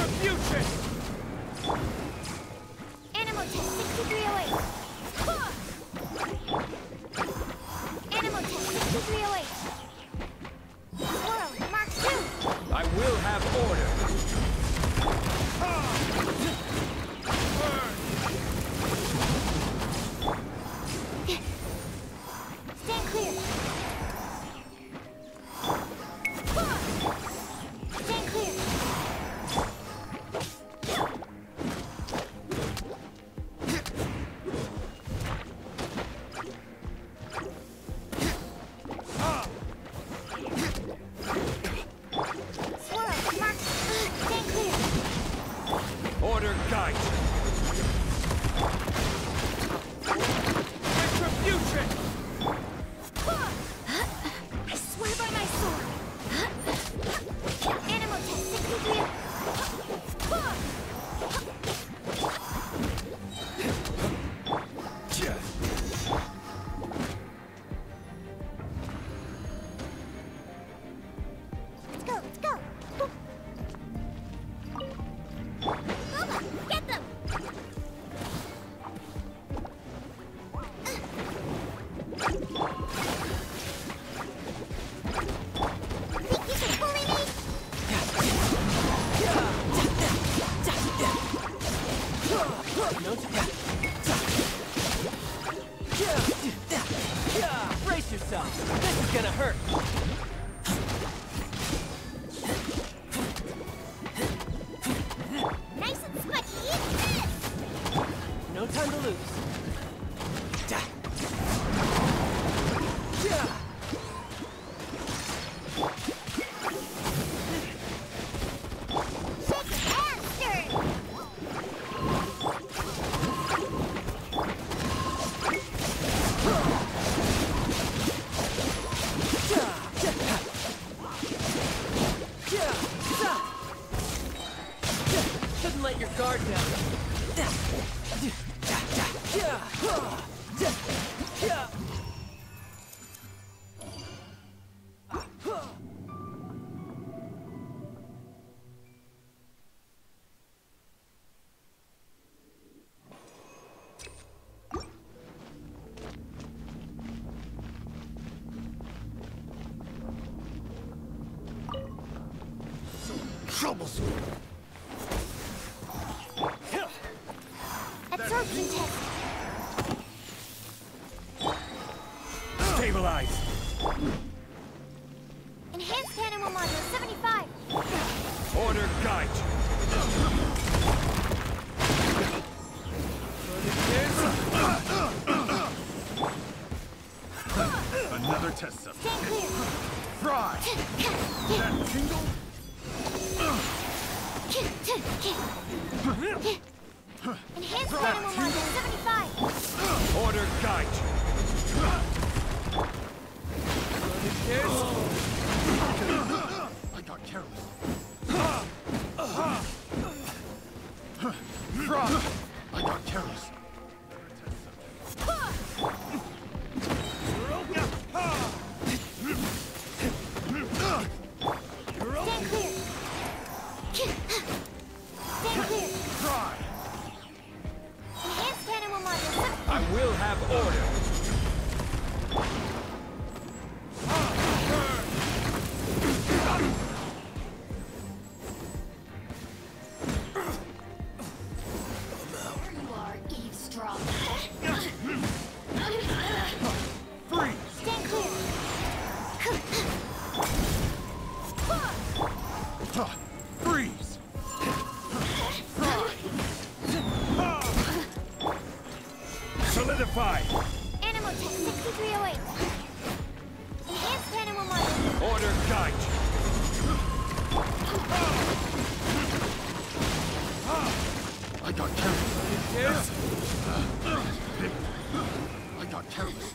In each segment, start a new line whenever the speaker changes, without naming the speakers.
retribution! Troublesome.
Absorption test.
Stabilize.
Enhanced animal module 75.
Order guide. Another test subject. Fry. That tingle?
Enhanced
Freeze. Solidify.
Animal test 6308. Enhanced animal module.
Order guide. I got careless. I got careless.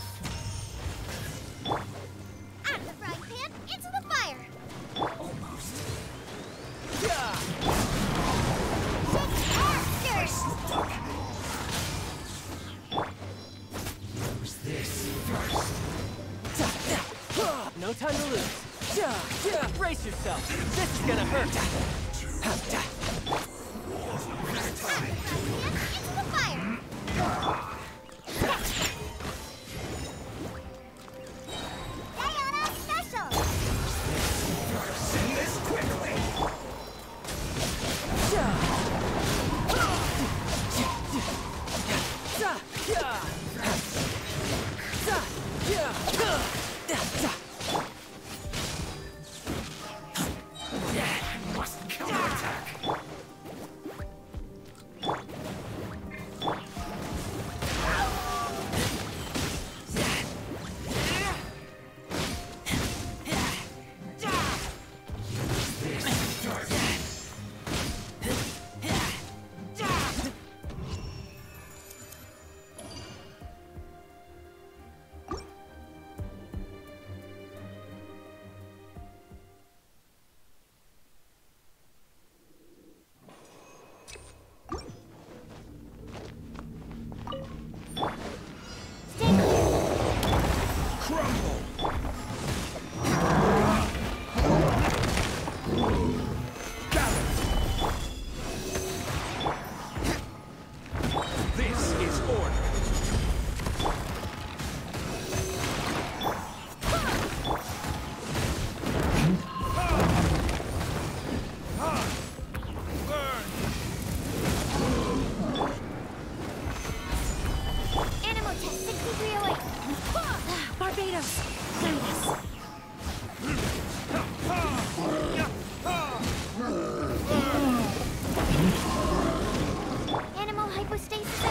Anemo Hypostasis.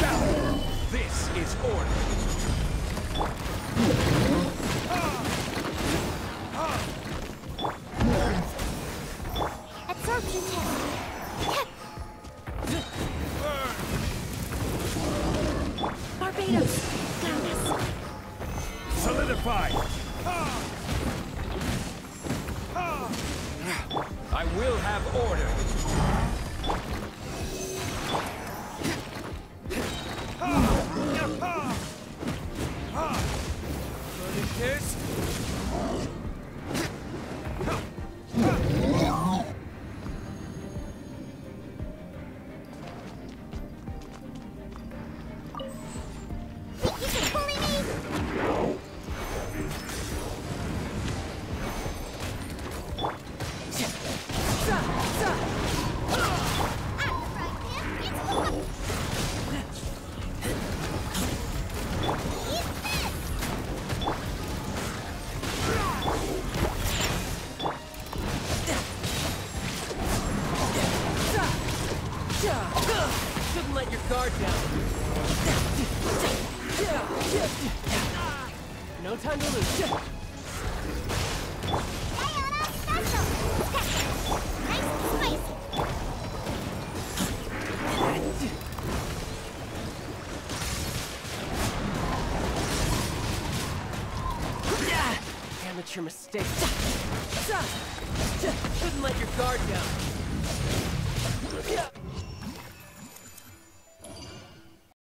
Got it. This is order.
Absorption test. Barbados. Got this.
Solidify! I will have order. This.
Shouldn't let your guard down. No time to lose. Amateur mistake. Shouldn't let your guard down.